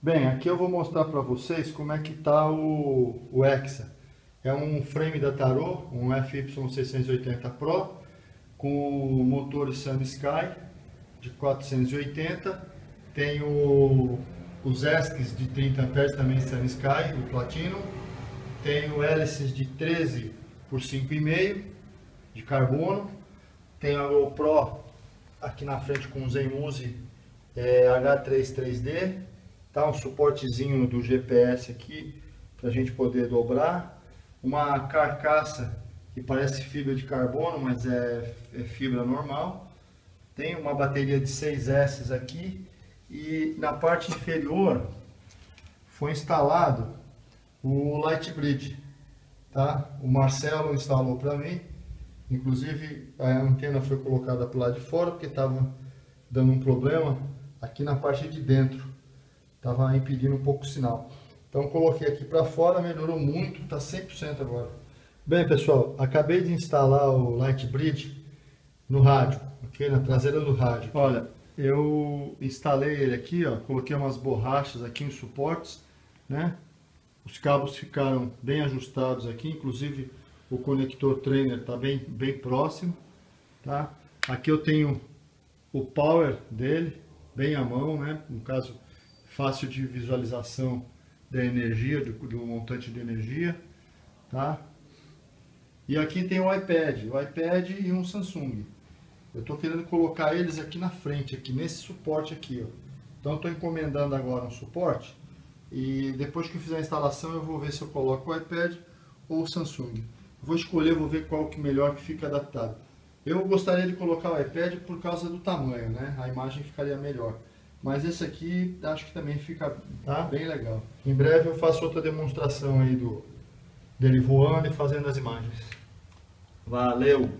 Bem, aqui eu vou mostrar para vocês como é que está o, o Exa. É um frame da Tarot, um FY680 Pro, com motor Sun Sky de 480. Tem o, os ESCs de 30 amperes também Sun Sky, o Platinum. Tem o hélices de 13 por 5,5 de carbono. Tem a GoPro aqui na frente com o Zenmuse é, H3 3D tá? Um suportezinho do GPS aqui para a gente poder dobrar. Uma carcaça que parece fibra de carbono, mas é, é fibra normal. Tem uma bateria de 6S aqui e na parte inferior foi instalado o Light Bridge, tá? O Marcelo instalou para mim. Inclusive a antena foi colocada para lado de fora porque estava dando um problema aqui na parte de dentro estava impedindo um pouco o sinal. Então coloquei aqui para fora, melhorou muito, está 100% agora. Bem pessoal, acabei de instalar o Light Bridge no rádio, ok? Na traseira do rádio. Olha, eu instalei ele aqui, ó, coloquei umas borrachas aqui em suportes, né? Os cabos ficaram bem ajustados aqui, inclusive o conector trainer está bem, bem próximo, tá? Aqui eu tenho o power dele, bem à mão, né? No caso, fácil de visualização da energia, do, do montante de energia, tá? E aqui tem o iPad, o iPad e um Samsung. Eu estou querendo colocar eles aqui na frente, aqui nesse suporte aqui, ó. Então estou encomendando agora um suporte e depois que eu fizer a instalação eu vou ver se eu coloco o iPad ou o Samsung. Vou escolher, vou ver qual que melhor que fica adaptado. Eu gostaria de colocar o iPad por causa do tamanho, né? A imagem ficaria melhor. Mas esse aqui acho que também fica tá? bem legal. Em breve eu faço outra demonstração aí do, dele voando e fazendo as imagens. Valeu!